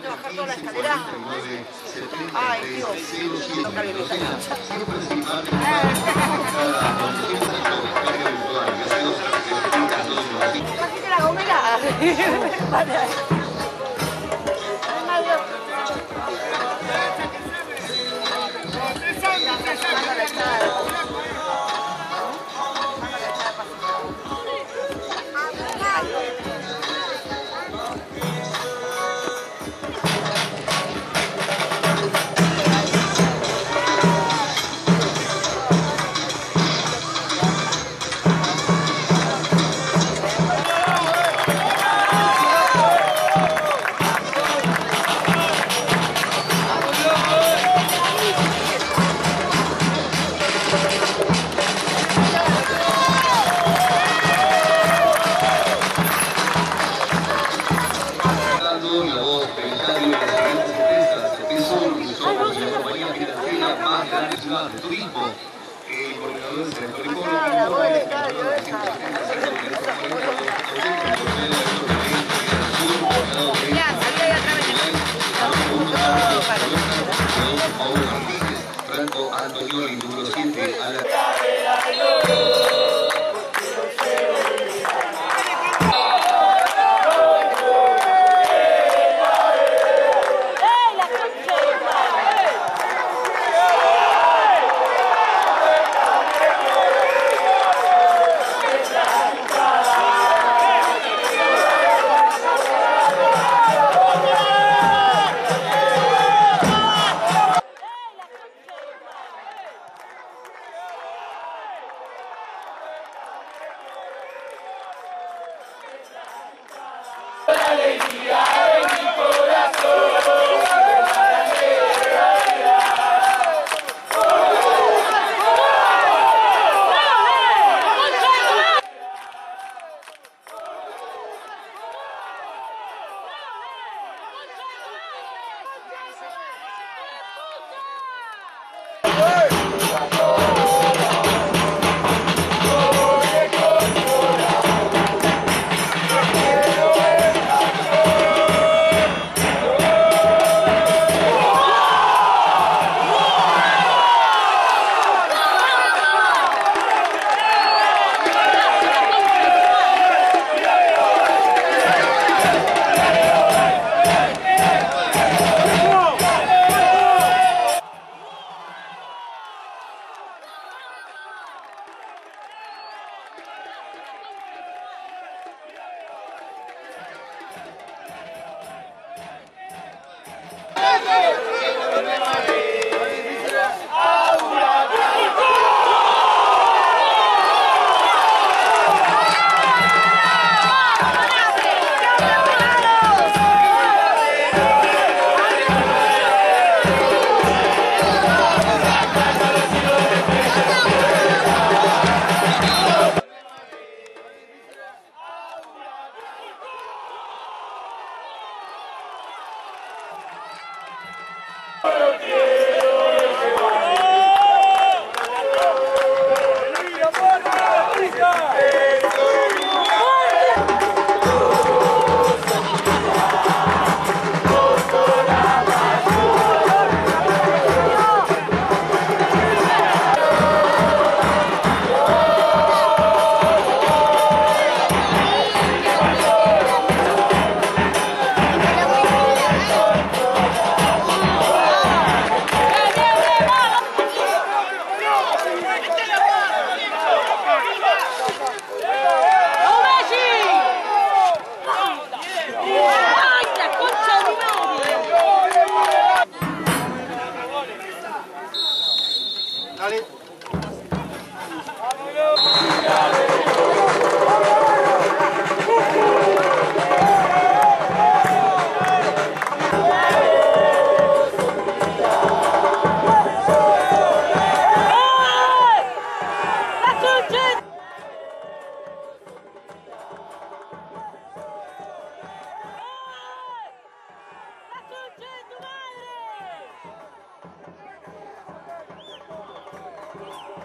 toda. Ay, Dios. No. Baju tidur.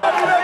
Happy